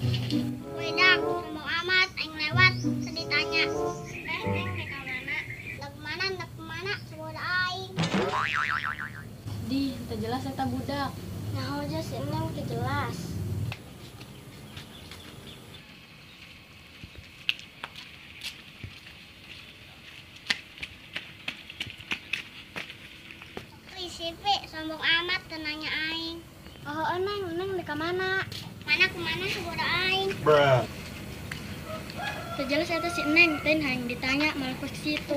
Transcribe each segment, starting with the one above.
Wedang, sombong amat, aing lewat, sedih tanya, teh, teh mana? Nek mana, nek mana, seboda aing. Di, tak jelas eta budak. Nah, aja sih, enam kejelas. Sipi, sombong amat, tenanya aing. Oh, oh eneng, eneng di mana? Mana ke mana saudara aing? Bruh. Sejelas itu si Neng, ten yang ditanya malah ke situ.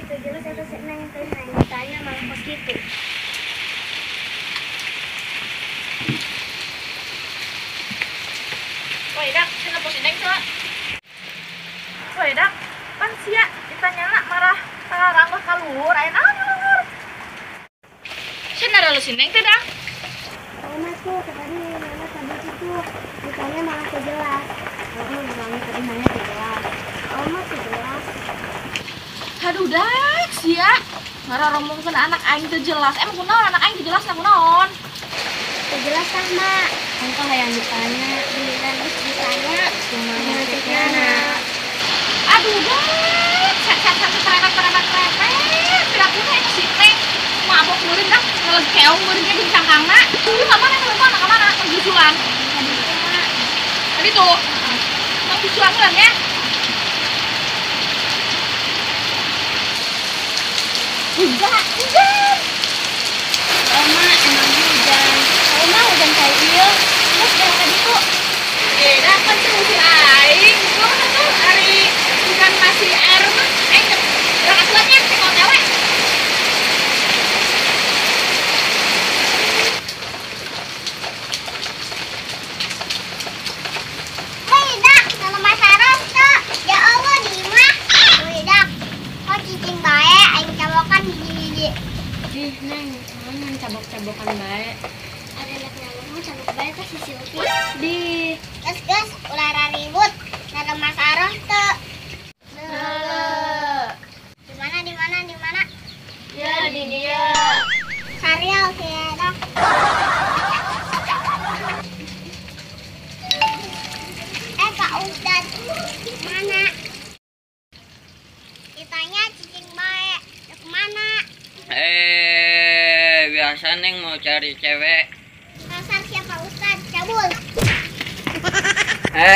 Itu jelas itu si Neng, ten yang ditanya malah ke situ. Woi dak, sini pos neng coba. Woi dak, pan sia ditanya nak marah sekarang ayo naon kalur. Sini ada lu sineng teh dak. Mas tuh, tadi Nana tadi itu ditanya malah jelas. Oh, bilangnya tadi nanya jelas. Oh, ke jelas. Aduh dak, sia. Marah romongkeun anak aing teu jelas. Emang kunaon anak aing teu jelas na kunaon? Ke jelas kan, Mak? Engkau yang ditanya, giliran terus ditanya, cuma nak. Aduh dak, Mau gusulan kan ya? Enggak, hujan. Mak, emang hujan. Mak, hujan kayak iya. Terus yang tadi tuh, Beda kan tuh Ih, Neng, jangan cabok-cabokan baik. Ada anak nyamuk mah cabok bae teh si Silvi. Di, Ges ges, ulah ribut. Dalam masalah tuh. Di mana di mana di mana? ya di dia. Sariel ya dak. Eh Kak Ustad, mana? Ditanya cicing bae, ya ke mana? Biasa neng mau cari cewek. Kasar siapa Ustad? Cabul. Eh,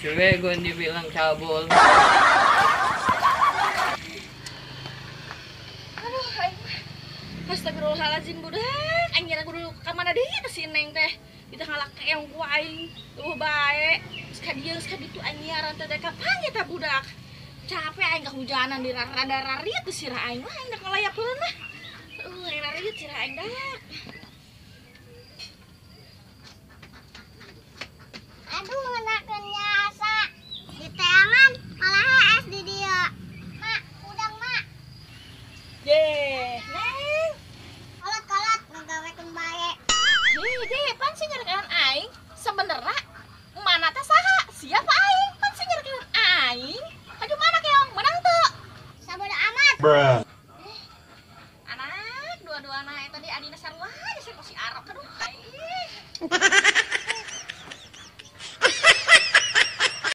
cewek gue dibilang cabul. Astagfirullahaladzim budak. Aing ngira kudu ka mana deui teh si Neng teh. Kita ngalak keong ku aing. Tuh bae. Sekadieu sekaditu nyiaran teh kapan ya teh budak. Capek aing kehujanan di rada rariet teh sirah aing mah aing dak ngalayapeun mah. Uh, aing rariet sirah aing dak. Aduh, ngenakeun nyasa. Di teangan malah es di dia. Mak, udang mak. Ye, Neng. Kolot-kolot ngagawekeun bae. Hei, deh, pan sih nyerkeun aing? Sebenernya mana teh saha? Siapa aing? Pan sih nyerkeun aing? Aduh mana keong? Menang tuh. Sabodo amat. Bruh. anak dua-dua anak tadi adina sarwa ya saya si arok aduh aing